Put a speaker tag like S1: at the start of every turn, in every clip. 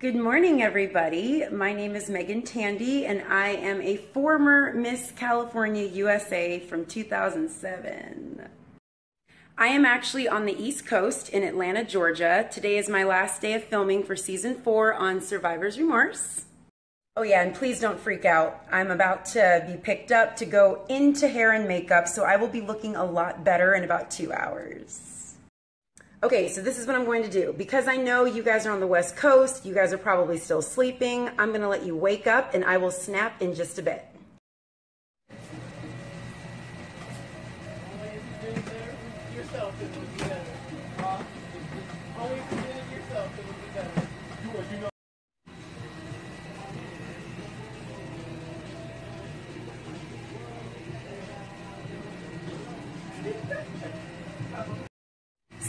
S1: Good morning, everybody. My name is Meagan Tandy, and I am a former Miss California USA from 2007. I am actually on the East Coast in Atlanta, Georgia. Today is my last day of filming for season four on Survivor's Remorse. Oh, yeah, and please don't freak out. I'm about to be picked up to go into hair and makeup, so I will be looking a lot better in about two hours. Okay, so this is what I'm going to do. Because I know you guys are on the West Coast, you guys are probably still sleeping, I'm to let you wake up and I will snap in just a bit.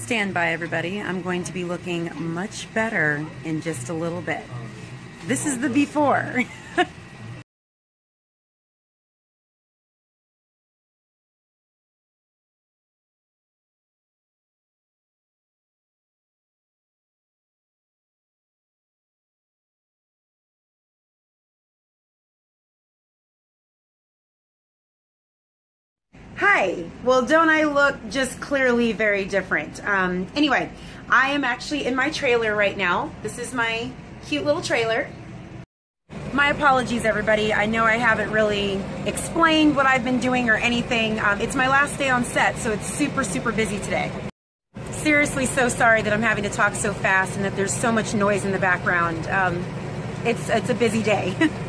S1: Stand by, everybody. I'm going to be looking much better in just a little bit. This is the before. Hi. Well, don't I look just clearly very different? Um, anyway, I am actually in my trailer right now. This is my cute little trailer. My apologies, everybody. I know I haven't really explained what I've been doing or anything. Um, it's my last day on set, so it's super, super busy today. Seriously, so sorry that I'm having to talk so fast and that there's so much noise in the background. Um, it's, it's a busy day.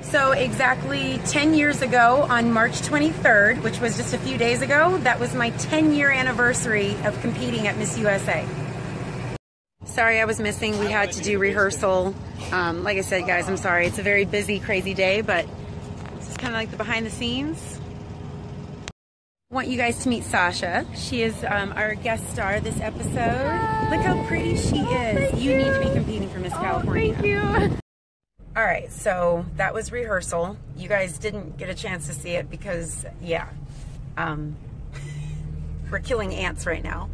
S1: So, exactly 10 years ago, on March 23rd, which was just a few days ago, that was my 10 year anniversary of competing at Miss USA. Sorry I was missing. We had to do rehearsal. Um, like I said, guys, I'm sorry. It's a very busy, crazy day, but this is kind of like the behind the scenes. I want you guys to meet Sasha. She is um, our guest star this episode. Look how pretty she is. You. you. need to be competing for Miss oh, California.
S2: Thank you.
S1: All right, so that was rehearsal. You guys didn't get a chance to see it because, yeah, um, we're killing ants right now.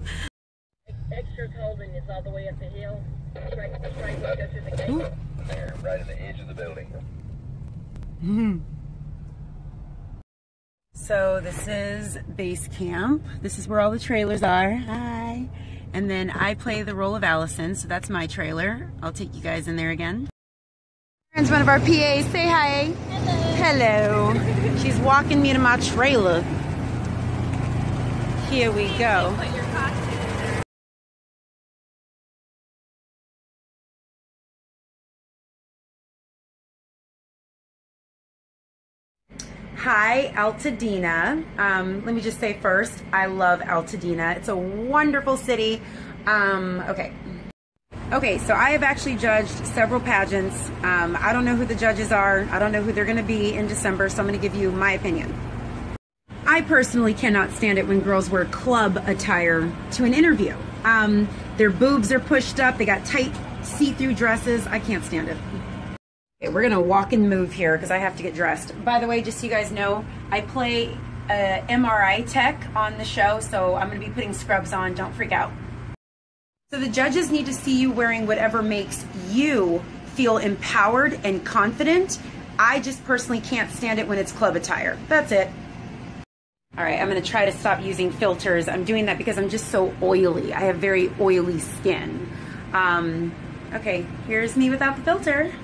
S3: Extra holding is all the way up the hill. Straight, straight, go through the gate. There, right in the edge of the building.
S1: Mm-hmm. So this is base camp. This is where all the trailers are. Hi. And then I play the role of Allison, so that's my trailer. I'll take you guys in there again. Karen's one of our PAs. Say hi.
S2: Hello.
S1: Hello. She's walking me to my trailer. Here we go. Hi, Altadena. Um, let me just say first, I love Altadena. It's a wonderful city. Um, okay, Okay, so I have actually judged several pageants. Um, I don't know who the judges are. I don't know who they're going to be in December, so I'm going to give you my opinion. I personally cannot stand it when girls wear club attire to an interview. Um, their boobs are pushed up, they got tight see through dresses. I can't stand it. Okay, we're going to walk and move here because I have to get dressed. By the way, just so you guys know, I play a MRI tech on the show, so I'm going to be putting scrubs on. Don't freak out. So the judges need to see you wearing whatever makes you feel empowered and confident. I just personally can't stand it when it's club attire. That's it. All right, I'm gonna try to stop using filters. I'm doing that because I'm just so oily. I have very oily skin. Um, okay, here's me without the filter.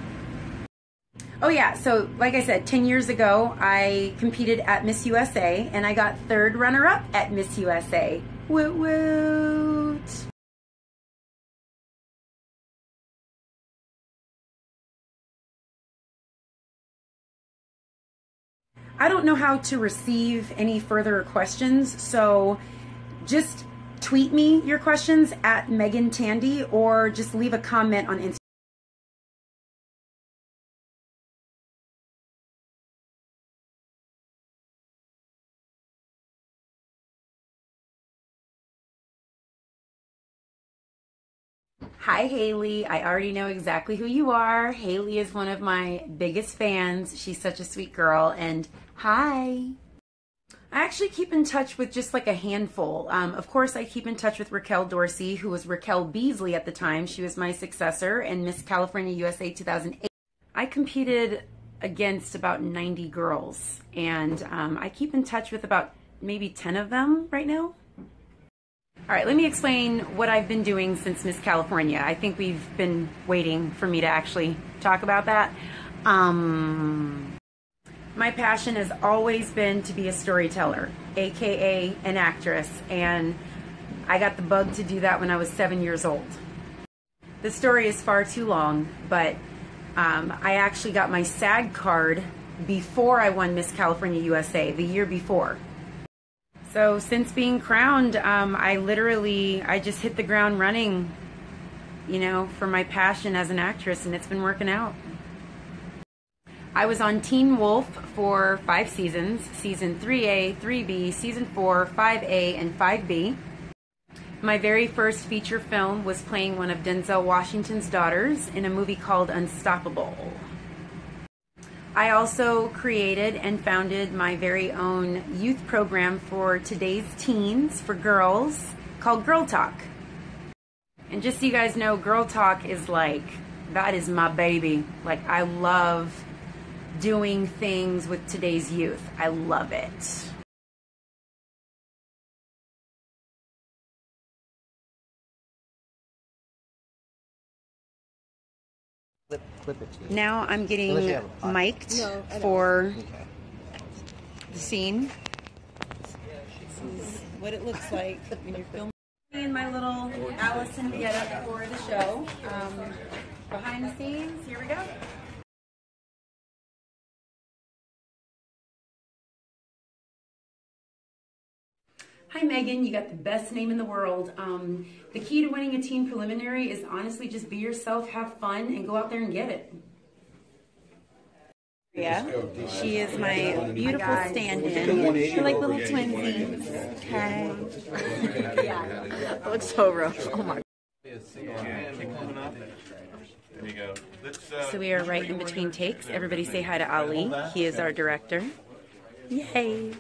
S1: Oh yeah, so like I said, 10 years ago, I competed at Miss USA and I got third runner up at Miss USA. Woot woot. I don't know how to receive any further questions, so just tweet me your questions at Meagan Tandy or just leave a comment on Instagram. Hi, Haley. I already know exactly who you are. Haley is one of my biggest fans. She's such a sweet girl. And hi. I actually keep in touch with just like a handful. Um, of course, I keep in touch with Raquel Dorsey, who was Raquel Beasley at the time. She was my successor in Miss California USA 2008. I competed against about 90 girls, and um, I keep in touch with about maybe 10 of them right now. All right, let me explain what I've been doing since Miss California. I think we've been waiting for me to actually talk about that. Um, my passion has always been to be a storyteller, aka an actress, and I got the bug to do that when I was seven years old. The story is far too long, but um, I actually got my SAG card before I won Miss California USA, the year before. So since being crowned, um, I literally I just hit the ground running, you know, for my passion as an actress, and it's been working out. I was on Teen Wolf for five seasons season 3A, 3B, season 4, 5A, and 5B. My very first feature film was playing one of Denzel Washington's daughters in a movie called Unstoppable. I also created and founded my very own youth program for today's teens, for girls, called Girl Talk. And just so you guys know, Girl Talk is like, that is my baby. Like, I love doing things with today's youth. I love it.
S2: Clip, clip it to you.
S1: Now I'm getting
S2: Unless you have a pot.
S1: mic'd
S4: No,
S1: for
S2: Okay.
S1: the scene. This is what it looks like when you're filming. Me and my little Allison getup for the show. Um, behind the scenes, here we go. Hi Megan, you got the best name in the world. Um, the key to winning a teen preliminary is honestly just be yourself, have fun, and go out there and get it. Yeah, she is my beautiful stand-in. They're like little twinsies. Okay.
S4: That looks so rough. Oh my.
S5: There you go. Let's, uh,
S1: So we are right in between takes. Everybody say hi to Ali. He is our director. Yay.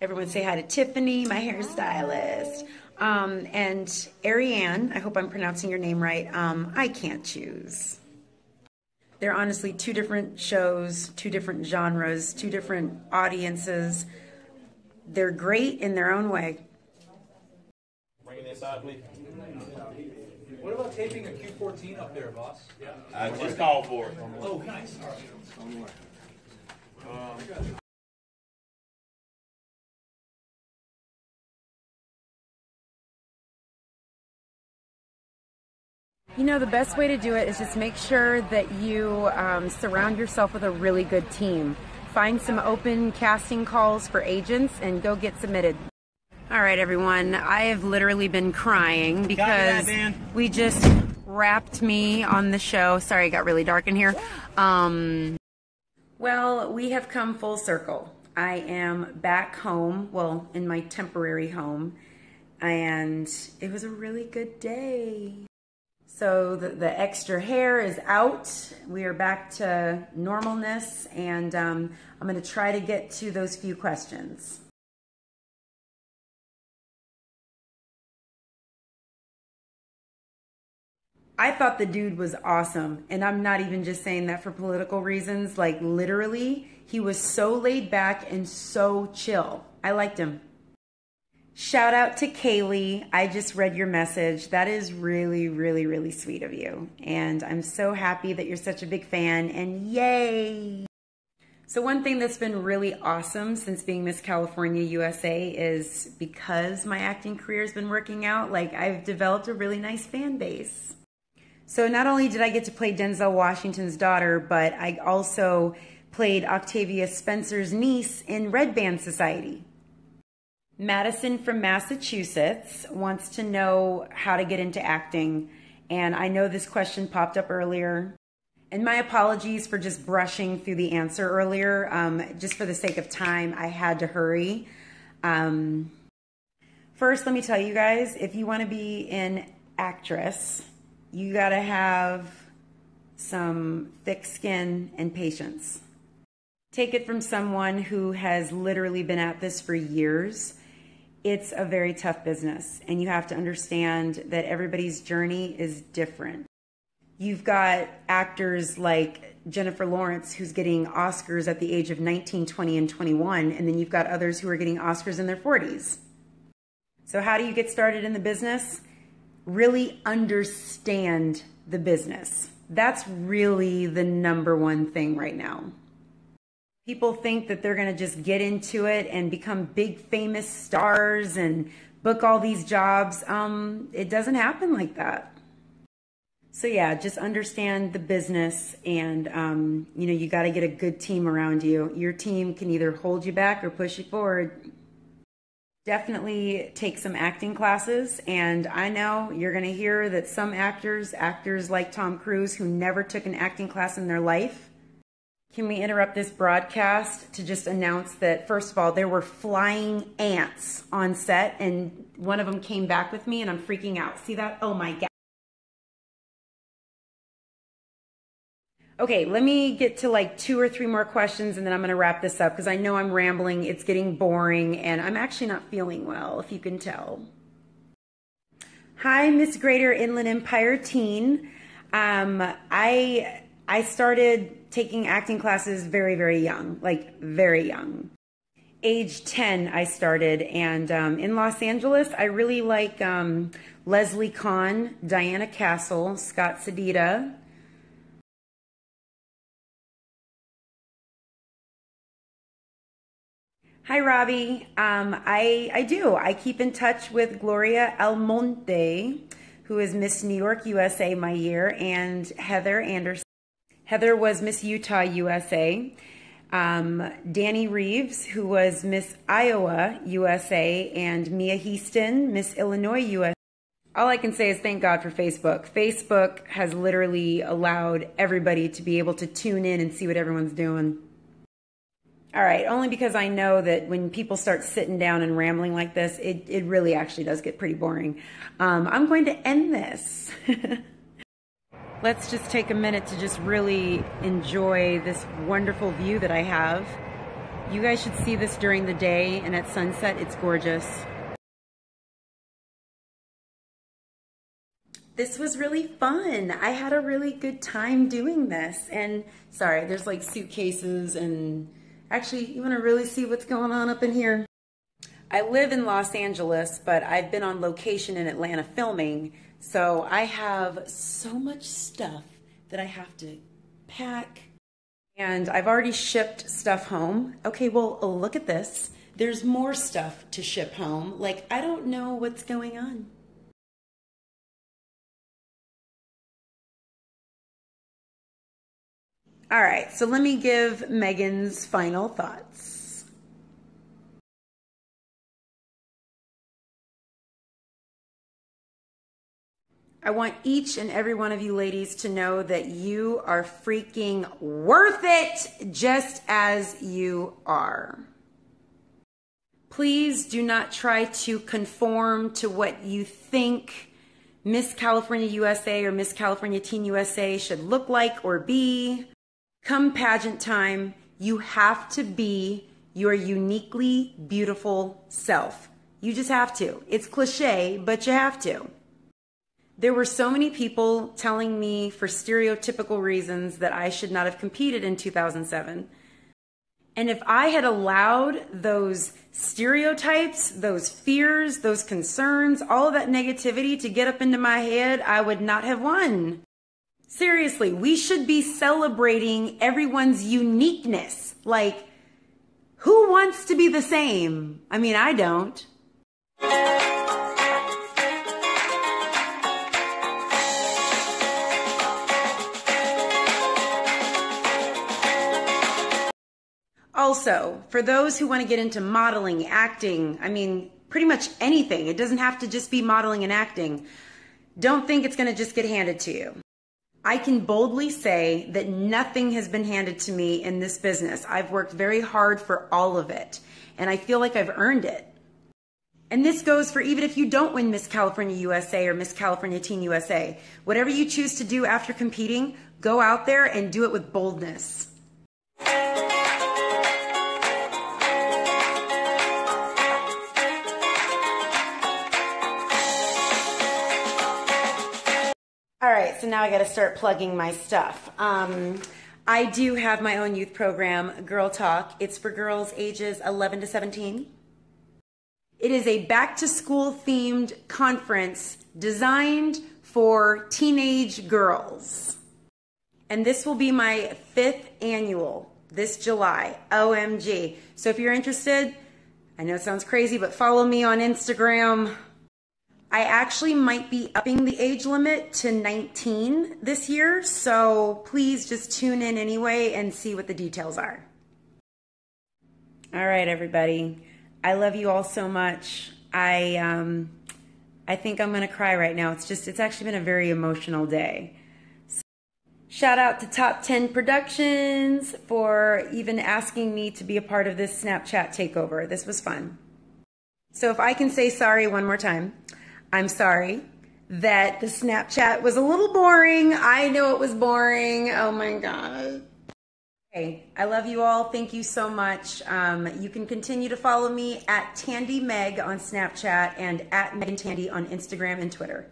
S1: Everyone say hi to Tiffany, my hairstylist. Um, and Ariane, I hope I'm pronouncing your name right. Um, I can't choose. They're honestly two different shows, two different genres, two different audiences. They're great in their own way.
S5: bring this out, please.
S6: What about taping a Q14 up there, boss? Yeah.
S5: I just called for it.
S6: Oh, nice.
S1: You know, the best way to do it is just make sure that you um, surround yourself with a really good team. Find some open casting calls for agents and go get submitted. All right, everyone. I have literally been crying because we just wrapped me on the show. Sorry, it got really dark in here. Um, well, we have come full circle. I am back home, well, in my temporary home, and it was a really good day. So the, the extra hair is out. We are back to normalness, and um, I'm going to try to get to those few questions. I thought the dude was awesome, and I'm not even just saying that for political reasons. Like, literally, he was so laid back and so chill. I liked him. Shout out to Kaylee. I just read your message. That is really, really, really sweet of you. And I'm so happy that you're such a big fan. And yay! So, one thing that's been really awesome since being Miss California USA is because my acting career has been working out, like, I've developed a really nice fan base. So, not only did I get to play Denzel Washington's daughter, but I also played Octavia Spencer's niece in Red Band Society. Madison from Massachusetts wants to know how to get into acting. And I know this question popped up earlier. And my apologies for just brushing through the answer earlier. Um, just for the sake of time, I had to hurry. Um, first, let me tell you guys if you want to be an actress, you got to have some thick skin and patience. Take it from someone who has literally been at this for years. It's a very tough business, and you have to understand that everybody's journey is different. You've got actors like Jennifer Lawrence, who's getting Oscars at the age of 19, 20, and 21, and then you've got others who are getting Oscars in their 40s. So, how do you get started in the business? Really understand the business. That's really the number one thing right now. People think that they're going to just get into it and become big famous stars and book all these jobs. Um, it doesn't happen like that. So yeah, just understand the business, and um, you know you got to get a good team around you. Your team can either hold you back or push you forward. Definitely take some acting classes, and I know you're going to hear that some actors, actors like Tom Cruise, who never took an acting class in their life. Can we interrupt this broadcast to just announce that, first of all, there were flying ants on set, and one of them came back with me, and I'm freaking out. See that? Oh my God. Okay, let me get to like two or three more questions and then I'm going to wrap this up because I know I'm rambling. It's getting boring and I'm actually not feeling well, if you can tell. Hi, Miss Greater Inland Empire teen. Um, I I started taking acting classes very, very young, like very young. Age 10, I started, and um, in Los Angeles, I really like um, Leslie Kahn, Diana Castle, Scott Sedita, Hi, Robbie. Um, I, I do. I keep in touch with Gloria Almonte, who is Miss New York USA my year, and Heather Anderson. Heather was Miss Utah USA. Um, Danny Reeves, who was Miss Iowa USA, and Mia Heaston, Miss Illinois USA. All I can say is thank God for Facebook. Facebook has literally allowed everybody to be able to tune in and see what everyone's doing. All right, only because I know that when people start sitting down and rambling like this, it, it really actually does get pretty boring. Um, I'm going to end this. Let's just take a minute to just really enjoy this wonderful view that I have. You guys should see this during the day and at sunset, it's gorgeous. This was really fun. I had a really good time doing this. And sorry, there's like suitcases and Actually, you want to really see what's going on up in here? I live in Los Angeles, but I've been on location in Atlanta filming, so I have so much stuff that I have to pack. And I've already shipped stuff home. Okay, well, oh, look at this. There's more stuff to ship home. Like, I don't know what's going on. All right, so let me give Meagan's final thoughts. I want each and every one of you ladies to know that you are freaking worth it just as you are. Please do not try to conform to what you think Miss California USA or Miss California Teen USA should look like or be. Come pageant time, you have to be your uniquely beautiful self. You just have to. It's cliche, but you have to. There were so many people telling me for stereotypical reasons that I should not have competed in 2007. And if I had allowed those stereotypes, those fears, those concerns, all of that negativity to get up into my head, I would not have won. Seriously, we should be celebrating everyone's uniqueness. Like, who wants to be the same? I mean, I don't. Also, for those who want to get into modeling, acting, I mean, pretty much anything, it doesn't have to just be modeling and acting. Don't think it's going to just get handed to you. I can boldly say that nothing has been handed to me in this business. I've worked very hard for all of it, and I feel like I've earned it. And this goes for even if you don't win Miss California USA or Miss California Teen USA. Whatever you choose to do after competing, go out there and do it with boldness. So now I got to start plugging my stuff. Um, I do have my own youth program, Girl Talk. It's for girls ages 11 to 17. It is a back to school themed conference designed for teenage girls. And this will be my fifth annual this July. OMG. So if you're interested, I know it sounds crazy, but follow me on Instagram. I actually might be upping the age limit to 19 this year, so please just tune in anyway and see what the details are. All right, everybody. I love you all so much. I um, I think I'm gonna cry right now. It's just it's actually been a very emotional day. So, shout out to Top 10 Productions for even asking me to be a part of this Snapchat takeover. This was fun. So if I can say sorry one more time. I'm sorry that the Snapchat was a little boring. I know it was boring. Oh my God. Okay, I love you all. Thank you so much. Um, you can continue to follow me at Tandy Meg on Snapchat and at Meagan Tandy on Instagram and Twitter.